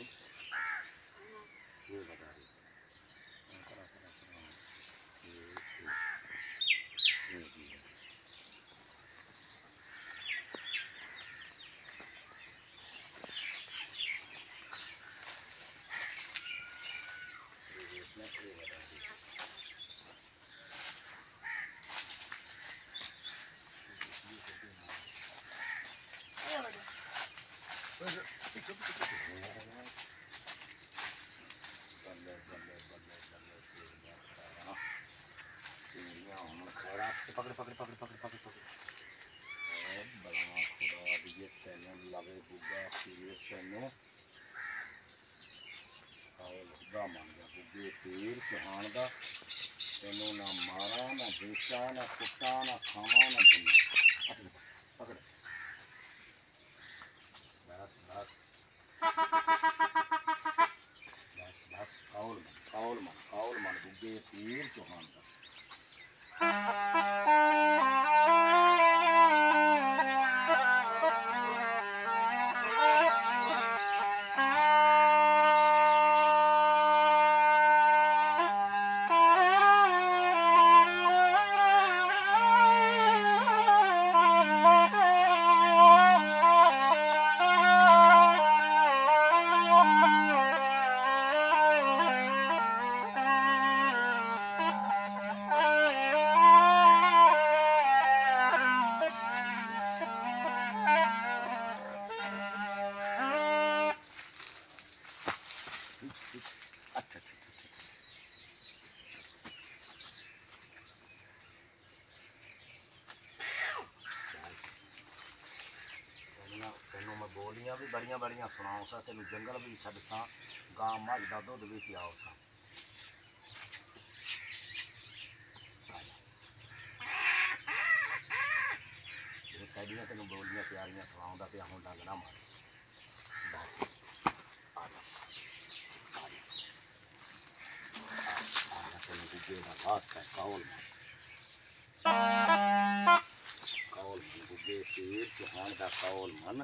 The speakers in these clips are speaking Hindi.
aqui. पकड़ पकड़ पकड़ पकड़ पकड़ बड़ा खुदा ये तैनो लवे बुगा ये तैनो और खुदा मान गया बुगे तीर चहान दा तैनो ना मारा ना बेचा ना कुटा ना खावा ना पीना ਬੜੀਆਂ ਬੜੀਆਂ ਸੁਣਾਉ ਸਾਂ ਤੈਨੂੰ ਜੰਗਲ ਵੀ ਛੱਡ ਸਾਂ ਗਾਂ ਮੱਝ ਦਾ ਦੁੱਧ ਵੀ ਪਿਆਉ ਸਾਂ ਆ ਜਾ। ਇਹ ਕਹਿਦੀਆਂ ਤੈਨੂੰ ਬੋਲੀਆਂ ਪਿਆਰੀਆਂ ਸੁਣਾਉਂਦਾ ਪਿਆ ਹੁਣ ਡੰਗ ਨਾ ਮਾਰ ਬਸ ਆ ਜਾ ਆ ਜਾ ਆ ਜਾ ਤੈਨੂੰ ਗੁੱਗੇ ਦਾ ਵਾਸਤਾ ਕੌਲ ਕੌਲ ਗੁੱਗੇ ਪੀਰ ਚੌਹਾਨ ਦਾ ਕੌਲ ਮਨ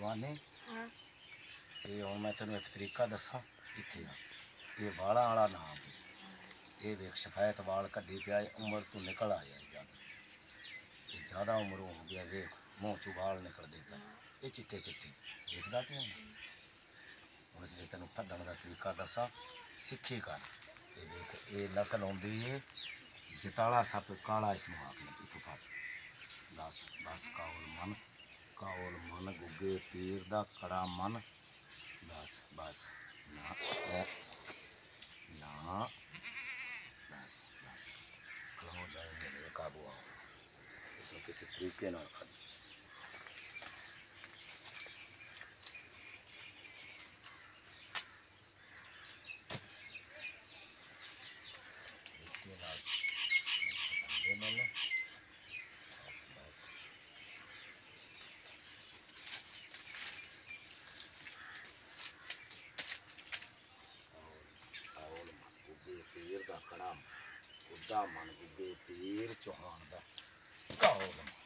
ਸੁਣਾਉਂਦਾ ਪਿਆ ਜਵਾਨੇ ਇਹ ਹੁਣ ਮੈਂ ਤੈਨੂੰ ਇੱਕ ਤਰੀਕਾ ਦੱਸਾਂ ਇੱਥੇ ਆ ਇਹ ਵਾਲਾਂ ਵਾਲਾ ਨਾਮ ਹੈ। ਇਹ ਵੇਖ ਸ਼ਫਾਇਤ ਵਾਲ ਕੱਢੀ ਪਿਆ ਹੈ, ਉਮਰ ਤੋਂ ਨਿਕਲ ਆ ਜਾਏ ਜਦ ਇਹ ਜ਼ਿਆਦਾ ਉਮਰ ਹੋ ਗਿਆ ਵੇਖ ਮੂੰਹ ਚੋਂ ਵਾਲ ਨਿਕਲਦੇ ਪਏ ਇਹ ਚਿੱਟੇ ਚਿੱਟੇ ਦੇਖਦਾ ਕਿਉਂ ਨਹੀਂ ਹੁਣ ਇਸ ਲਈ ਤੈਨੂੰ ਭੱਦਣ ਦਾ ਤਰੀਕਾ ਦੱਸਾਂ ਸਿੱਖੀ ਕਰ ਇਹ ਵੇਖ ਇਹ ਨਸਲ ਹੁੰਦੀ ਹੈ ਜਤਾਲਾ ਸੱਪ ਕਾਲਾ ਇਸ ਨੂੰ ਆਖਦੇ ਇਥੋਂ ਫੜ ਬਸ ਬਸ ਕਾਉਲ ਮਨ ਕਾਉਲ ਮਨ ਗੁੱਗੇ ਪੀਰ ਦਾ ਕੜਾ ਮਨ ਬਸ ਬਸ ਨਾ ਇਹ, ਨਾ ਬਸ ਬਸ ਕਲੋ ਜਾਏਂਗੇ ਮੇਰੇ ਕਾਬੂ आओ इसमें किसी तरीके ना खा तरीके नाल ਪੀਰ ਦਾ ਕੜਾ ਗੁੱਦਾ ਮਨ ਗੁੱਗੇ ਪੀਰ ਚੌਹਾਨ ਦਾ ਕੌਲ ਮਨ